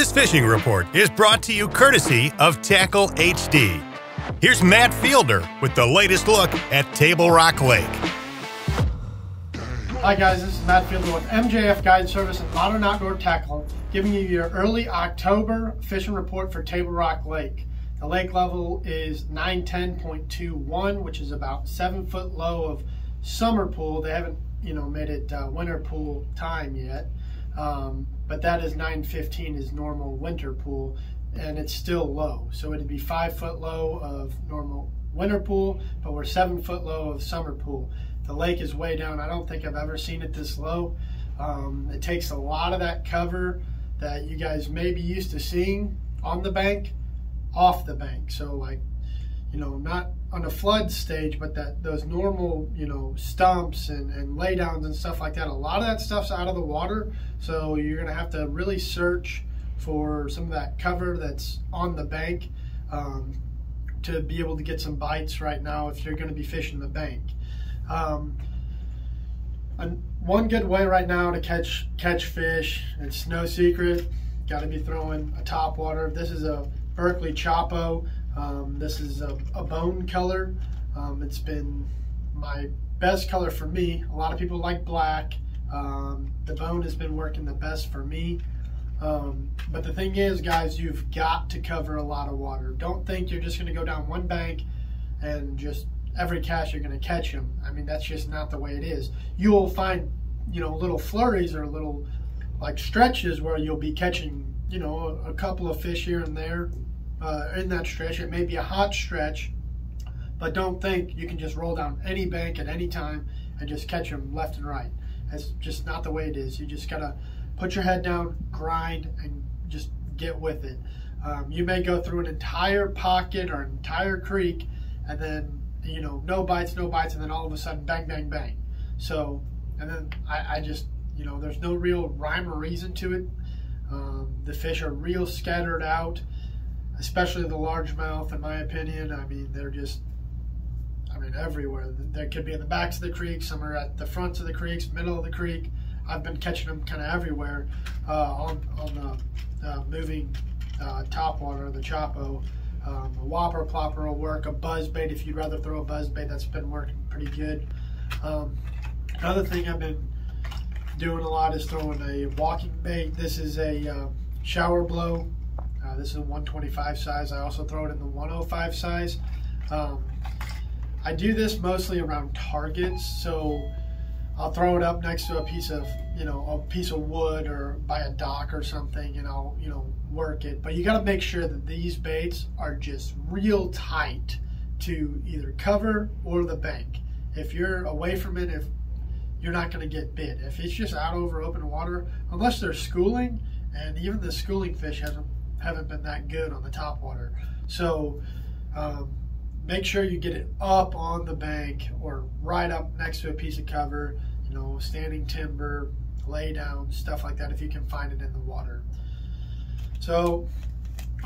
This fishing report is brought to you courtesy of Tackle HD. Here's Matt Fielder with the latest look at Table Rock Lake. Hi guys, this is Matt Fielder with MJF Guide Service and Modern Outdoor Tackle, giving you your early October fishing report for Table Rock Lake. The lake level is 910.21, which is about seven foot low of summer pool. They haven't, you know, made it uh, winter pool time yet, um, but that is 915 is normal winter pool, and it's still low. So it'd be five foot low of normal winter pool, but we're seven foot low of summer pool. The lake is way down. I don't think I've ever seen it this low. Um, it takes a lot of that cover that you guys may be used to seeing on the bank off the bank. So like, you know, not on a flood stage, but that those normal, you know, stumps and, and laydowns and stuff like that. A lot of that stuff's out of the water. So you're gonna have to really search for some of that cover that's on the bank um, to be able to get some bites right now if you're gonna be fishing the bank. Um, one good way right now to catch catch fish, it's no secret, got to be throwing a top water. This is a Berkley Choppo. Um, this is a, a bone color. Um, it's been my best color for me. A lot of people like black. Um, the bone has been working the best for me. Um, but the thing is, guys, you've got to cover a lot of water. Don't think you're just going to go down one bank and just every cast you're going to catch them. I mean, that's just not the way it is. You will find, you know, little flurries or little like stretches where you'll be catching, you know, a, a couple of fish here and there uh, in that stretch. It may be a hot stretch, but don't think you can just roll down any bank at any time and just catch them left and right. That's just not the way it is. You just got to put your head down, grind, and just get with it. Um, you may go through an entire pocket or an entire creek and then you know, no bites, no bites, and then all of a sudden, bang, bang, bang. So, and then I, I just, you know, there's no real rhyme or reason to it. Um, the fish are real scattered out, especially the largemouth, in my opinion. I mean, they're just, I mean, everywhere. They could be in the backs of the creek, some are at the fronts of the creeks, middle of the creek. I've been catching them kind of everywhere uh, on, on the uh, moving uh, topwater, the Choppo. Um, a whopper plopper will work. A buzz bait, if you'd rather throw a buzz bait, that's been working pretty good. Um, another thing I've been doing a lot is throwing a walking bait. This is a uh, shower blow. Uh, this is a 125 size. I also throw it in the 105 size. Um, I do this mostly around targets. So I'll throw it up next to a piece of, you know, a piece of wood or by a dock or something, and I'll, you know, work it. But you got to make sure that these baits are just real tight to either cover or the bank. If you're away from it, if you're not going to get bit. If it's just out over open water, unless they're schooling, and even the schooling fish hasn't haven't been that good on the top water. So um, make sure you get it up on the bank or right up next to a piece of cover you know, standing timber, lay down, stuff like that if you can find it in the water. So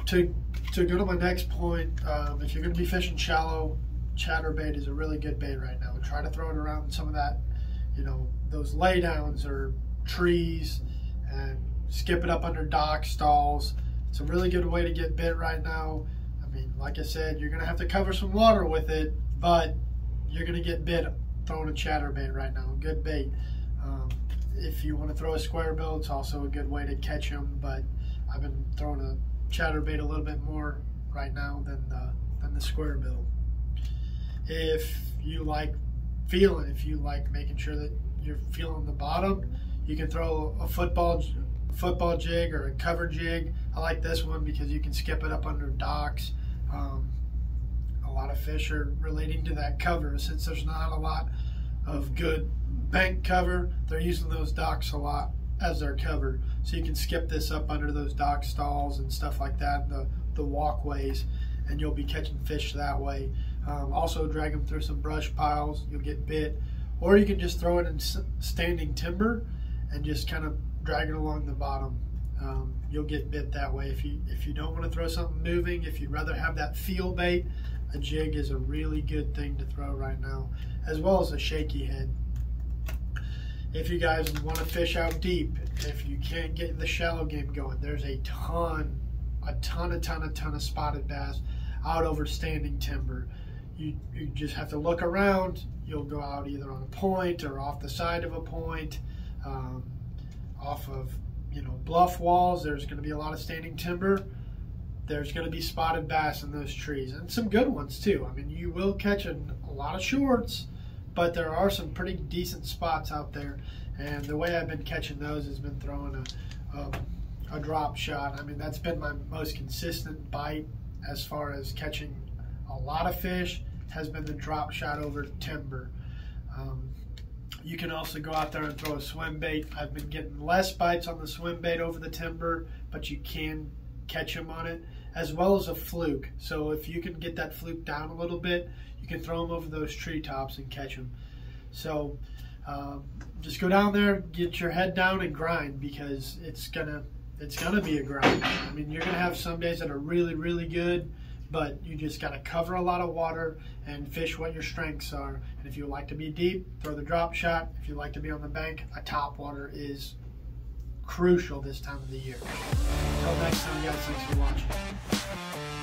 to, to go to my next point, um, if you're going to be fishing shallow, chatterbait is a really good bait right now. Try to throw it around some of that, you know, those laydowns or trees and skip it up under dock stalls. It's a really good way to get bit right now. I mean, like I said, you're going to have to cover some water with it, but you're going to get bit throwing a chatterbait right now, good bait. Um, if you want to throw a square bill, it's also a good way to catch them. But I've been throwing a chatterbait a little bit more right now than the, than the square bill. If you like feeling, if you like making sure that you're feeling the bottom, you can throw a football football jig or a cover jig. I like this one because you can skip it up under docks. Um, a lot of fish are relating to that cover. Since there's not a lot of good bank cover, they're using those docks a lot as their cover. So you can skip this up under those dock stalls and stuff like that, the, the walkways, and you'll be catching fish that way. Um, also drag them through some brush piles, you'll get bit. Or you can just throw it in standing timber and just kind of drag it along the bottom. Um, you'll get bit that way if you if you don't want to throw something moving. If you'd rather have that feel bait, a jig is a really good thing to throw right now, as well as a shaky head. if you guys want to fish out deep, if you can't get the shallow game going, there's a ton, a ton, a ton, a ton of spotted bass out over standing timber. You, you just have to look around. You'll go out either on a point or off the side of a point, um, of you know bluff walls. There's going to be a lot of standing timber. There's going to be spotted bass in those trees and some good ones too. I mean, you will catch a, a lot of shorts but there are some pretty decent spots out there. And the way I've been catching those has been throwing a, a, a drop shot. I mean, that's been my most consistent bite as far as catching a lot of fish has been the drop shot over timber. Um, you can also go out there and throw a swim bait. I've been getting less bites on the swim bait over the timber, but you can catch them on it, as well as a fluke. So if you can get that fluke down a little bit, you can throw them over those treetops and catch them. So um, just go down there, get your head down and grind because it's gonna it's gonna be a grind. I mean, you're gonna have some days that are really really good, but you just gotta cover a lot of water and fish what your strengths are. And if you like to be deep, throw the drop shot. If you like to be on the bank, a top water is crucial this time of the year. Until next time, guys, thanks for watching.